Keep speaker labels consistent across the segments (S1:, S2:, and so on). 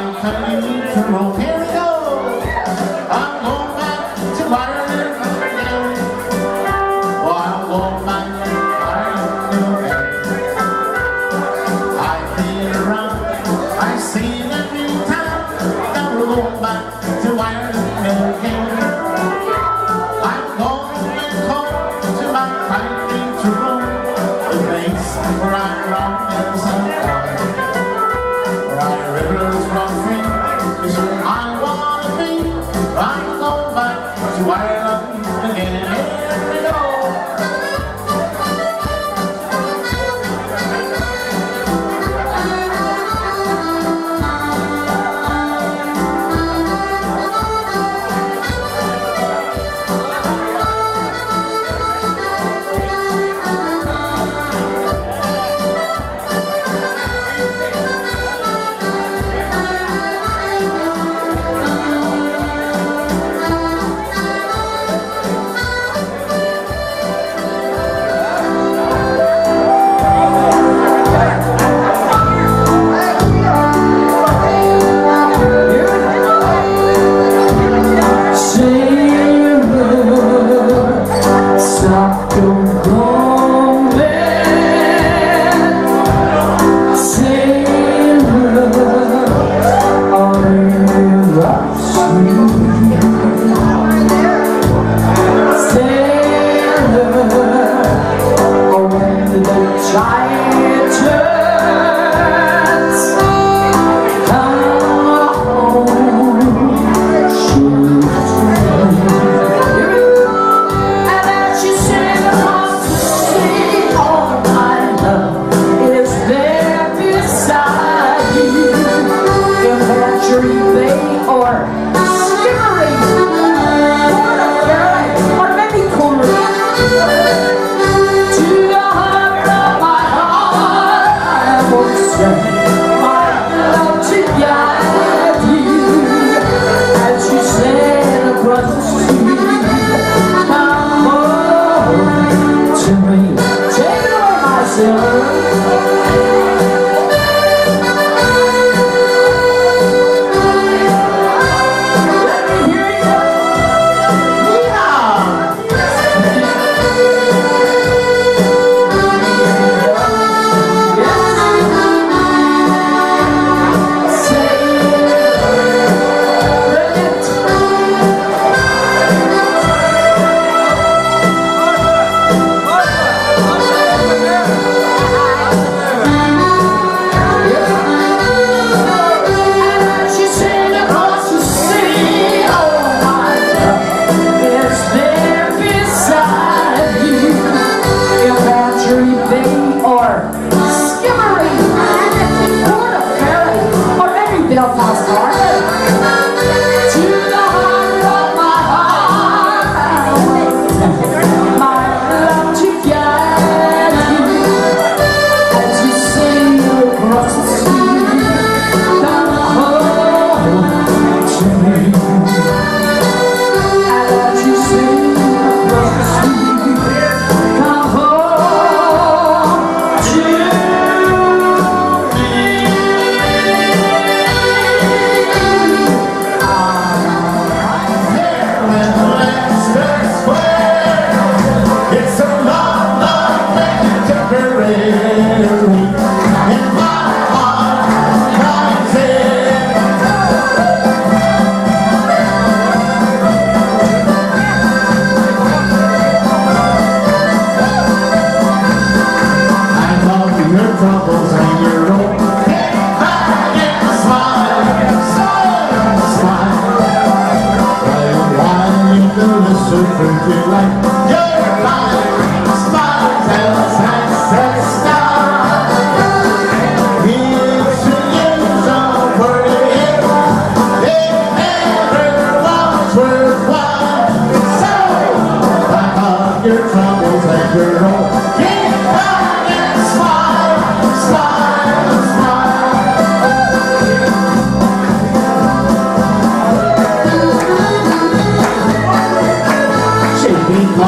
S1: I came to roam.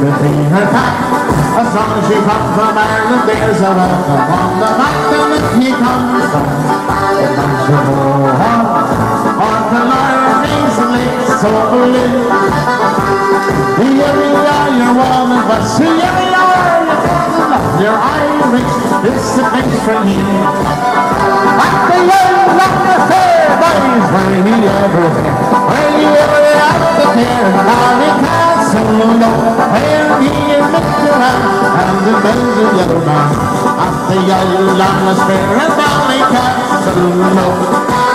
S2: between her pack. As long as you come from Ireland, there's a welcome on the mountain if you come from the Manchester or the Larnings Lakes over The area you're warm and but the area you're frozen up. You're Irish, this is a for you. At the old Lammas Fair, boys, where you ever and the of yellow man. At the old Lammas Fair, and Harry Castle, no.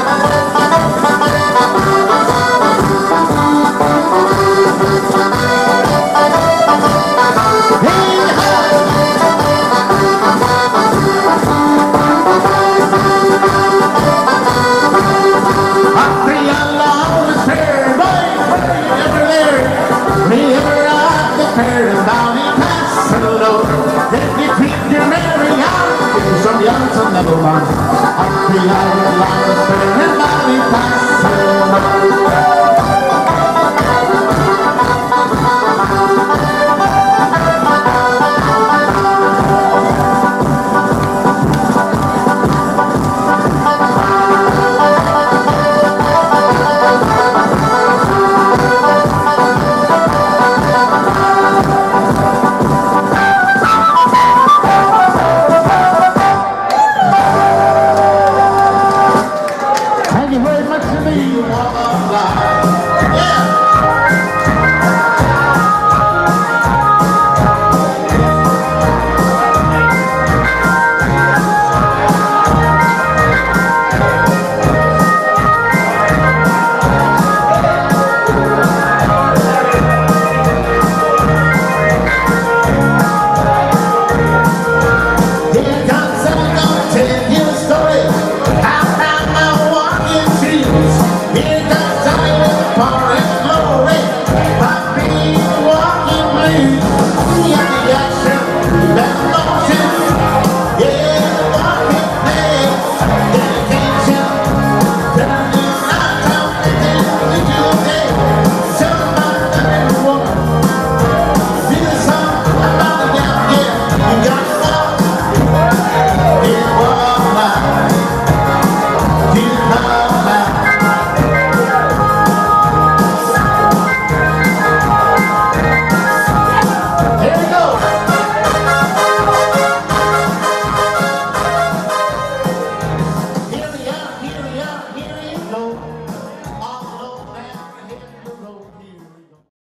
S2: Never mind. Up the island, like a fair and valley pass.